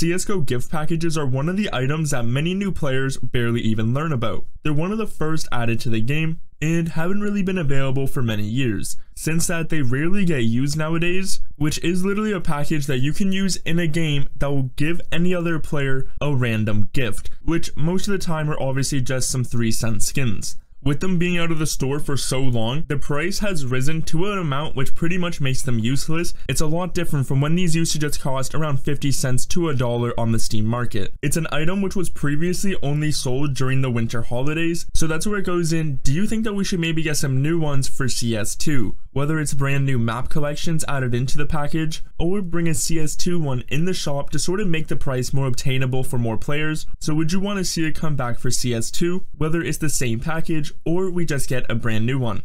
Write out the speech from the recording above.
CSGO gift packages are one of the items that many new players barely even learn about. They're one of the first added to the game, and haven't really been available for many years. Since that they rarely get used nowadays, which is literally a package that you can use in a game that will give any other player a random gift, which most of the time are obviously just some 3 cent skins. With them being out of the store for so long, the price has risen to an amount which pretty much makes them useless. It's a lot different from when these used to just cost around 50 cents to a dollar on the Steam market. It's an item which was previously only sold during the winter holidays, so that's where it goes in. Do you think that we should maybe get some new ones for CS2? Whether it's brand new map collections added into the package, or bring a CS2 one in the shop to sort of make the price more obtainable for more players. So would you want to see it come back for CS2, whether it's the same package or we just get a brand new one?